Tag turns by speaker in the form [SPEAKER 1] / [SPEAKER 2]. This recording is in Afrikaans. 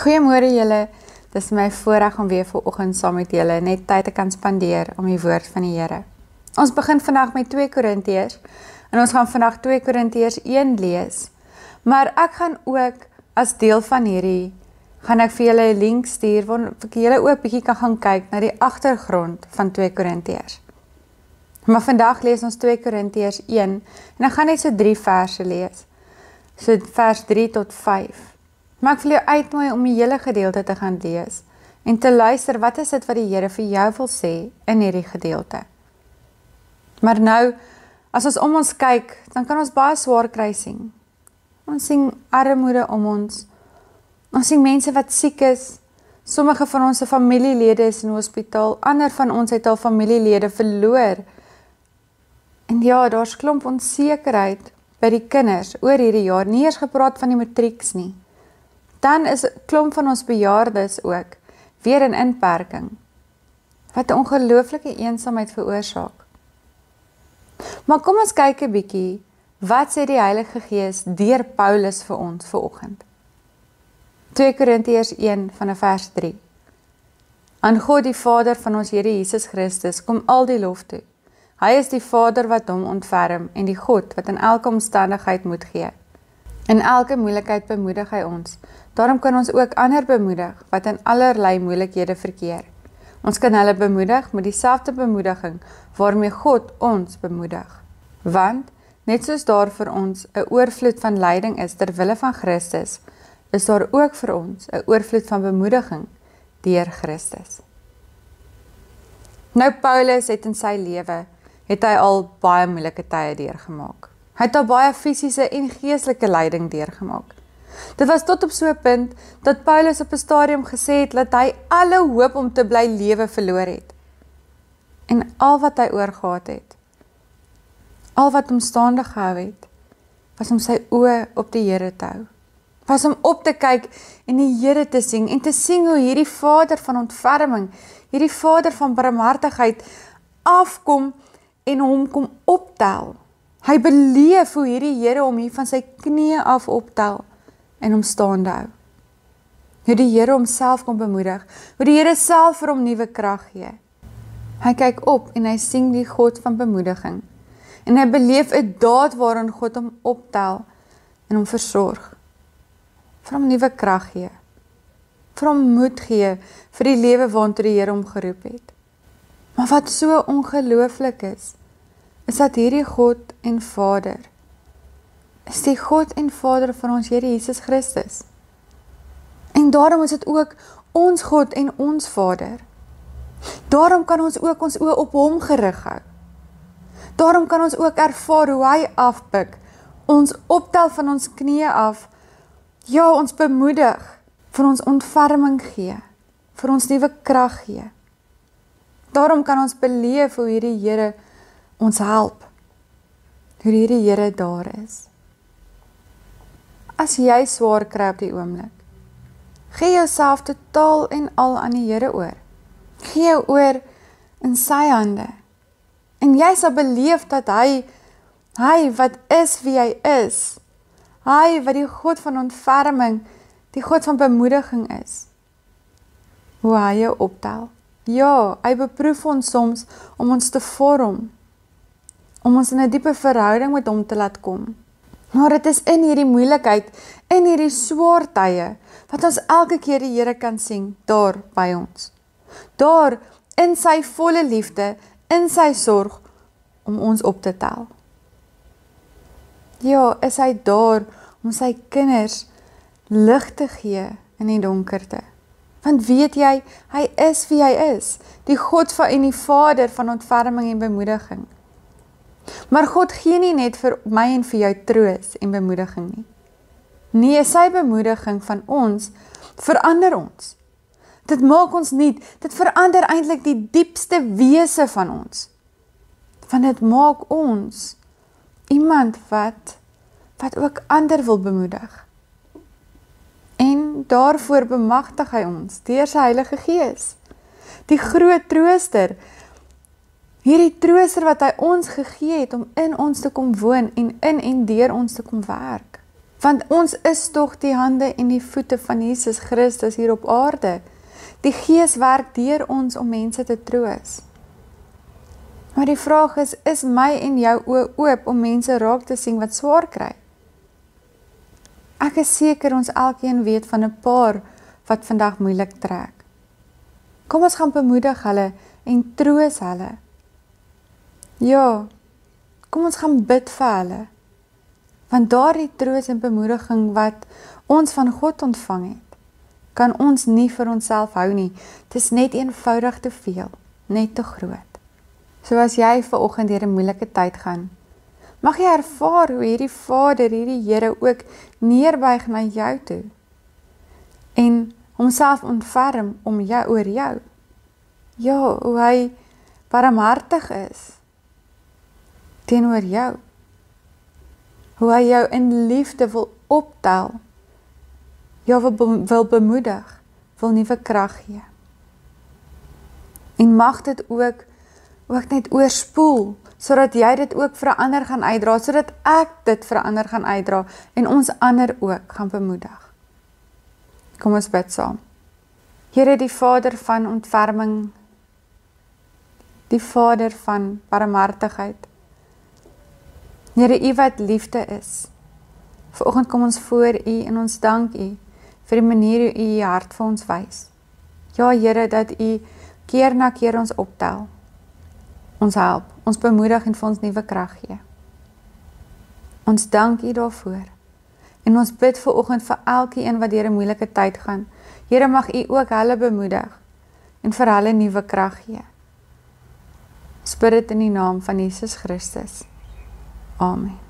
[SPEAKER 1] Goeiemôre julle. Dis my voorreg om weer vanoggend saam met julle net tyd te kan spandeer om die woord van die Here. Ons begin vandag met 2 Korintiërs en ons gaan vandag 2 Korintiërs 1 lees. Maar ek gaan ook as deel van hierdie gaan ek vir julle 'n link stuur waar julle ook bietjie kan gaan kyk na die agtergrond van 2 Korintiërs. Maar vandag lees ons 2 Korintiërs 1 en ek gaan net so 3 verse lees. So vers 3 tot 5. Maar ek wil jou uitnooi om die hele gedeelte te gaan lees en te luister wat is dit wat die Here vir jou wil sê in hierdie gedeelte. Maar nou as ons om ons kyk, dan kan ons baie swaar kry sien. Ons sien armoede om ons. Ons sien mense wat siek is. Sommige van ons se familielede is in hospitaal, ander van ons het al familielede verloor. En ja, daar's klomp onsekerheid by die kinders oor hierdie jaar. Nie eens gepraat van die matrieks nie. Dan is 'n klomp van ons bejaardes ook weer in inperking. Wat 'n ongelooflike eensaamheid veroorsaak. Maar kom ons kyk 'n bietjie wat sê die Heilige Gees deur Paulus vir ons vanoggend. 2 Korintiërs 1 van vers 3. Aan God die Vader van ons Here Jesus Christus kom al die lof toe. Hy is die Vader wat hom ontferm en die God wat in elke omstandigheid moet gee. In elke moeilikheid bemoedig hy ons Daarom kan ons ook ander bemoedig wat in allerlei moeilikhede verkeer. Ons kan hulle bemoedig met dieselfde bemoediging waarmee God ons bemoedig. Want net soos daar vir ons 'n oorvloed van lyding is ter wille van Christus, is daar ook vir ons 'n oorvloed van bemoediging deur Christus. Nou Paulus het in sy lewe het hy al baie moeilike tye deurgemaak. Hy het al baie fisiese en geestelike lyding deurgemaak. Dit was tot op so 'n punt dat Paulus op 'n stadium gesê het dat hy alle hoop om te bly lewe verloor het. En al wat hy oorgehad het, al wat hom staande gehou het, was om sy oë op die Here te hou. Was om op te kyk en die Here te sien en te sien hoe hierdie Vader van ontferming, hierdie Vader van barmhartigheid afkom en hom kom optel. Hy beleef hoe hierdie Here hom hier van sy knieë af optel en hom staande hou. Hoe die Here homself kom bemoedig, hoe die Here self vir hom nuwe krag gee. Hy kyk op en hy sien die God van bemoediging. En hy beleef 'n daad waarin God hom optel en hom versorg. Vir hom nuwe krag gee. Vir hom moed gee vir die lewe waartoe die Here hom geroep het. Maar wat so ongelooflik is, is dat hierdie God en Vader is die God en Vader van ons Here Jesus Christus. En daarom is dit ook ons God en ons Vader. Daarom kan ons ook ons oë op hom gerig hou. Daarom kan ons ook ervaar hoe hy afpik, ons optel van ons knieë af. Ja, ons bemoedig, vir ons ontferming gee, vir ons nuwe krag gee. Daarom kan ons beleef hoe hierdie Here ons help. Hoe hierdie Here daar is as jy swaar kry op die oomblik. Gee jouself totaal en al aan die Here oor. Gee jou oor in sy hande. En jy sal beleef dat hy hy wat is wie hy is. Hy wat die God van ontferming, die God van bemoediging is. Hoe hy jou optel. Ja, hy beproef ons soms om ons te vorm. Om ons in 'n diepe verhouding met hom te laat kom. Maar dit is in hierdie moeilikheid, in hierdie swaar tye wat ons elke keer die Here kan sien daar by ons. Daar in sy volle liefde, in sy sorg om ons op te tel. Ja, is hy daar om sy kinders lig te gee in die donkerte. Want weet jy, hy is wie hy is, die God van en die Vader van ontferming en bemoediging. Maar God gee nie net vir my en vir jou troos en bemoediging nie. Nee, sy bemoediging van ons verander ons. Dit maak ons nuut. Dit verander eintlik die diepste wese van ons. Want dit maak ons iemand wat wat ook ander wil bemoedig. En daarvoor bemagtig hy ons deur sy Heilige Gees. Die groot trooster Hierdie trooster wat hy ons gegee het om in ons te kom woon en in en deur ons te kom werk. Want ons is tog die hande en die voete van Jesus Christus hier op aarde. Die Gees werk deur ons om mense te troos. Maar die vraag is, is my en jou oë oop om mense raak te sien wat swaar kry? Ek is seker ons elkeen weet van 'n paar wat vandag moeilik trek. Kom ons gaan bemoedig hulle en troos hulle. Ja. Kom ons gaan bid vir hulle. Want daardie troos en bemoediging wat ons van God ontvang het, kan ons nie vir onsself hou nie. Dit is net eenvoudig te veel, net te groot. So as jy ver oggend deur 'n moeilike tyd gaan, mag jy ervaar hoe hierdie Vader, hierdie Here ook neerbuig na jou toe en homself ontferm om jou oor jou. Ja, hoe hy barmhartig is teenoor jou. Hoe hy jou in liefde wil optel. Jou wil, wil bemoedig, wil nuwe krag gee. En mag dit ook ook net oorspoel sodat jy dit ook vir ander gaan uitdra, sodat ek dit vir ander gaan uitdra en ons ander ook gaan bemoedig. Kom ons bid saam. Here die Vader van ontferming, die Vader van barmhartigheid. Here U wat liefde is. Vanoggend kom ons voor U en ons dank U vir die manier hoe U U hart vir ons wys. Ja Here dat U keer na keer ons optel ons help, ons bemoedig en vir ons nuwe krag gee. Ons dank U daarvoor. En ons bid vir oggend vir elkeen wat deur 'n moeilike tyd gaan. Here mag U ook hulle bemoedig en vir hulle nuwe krag gee. Spirit in die naam van Jesus Christus. Amen.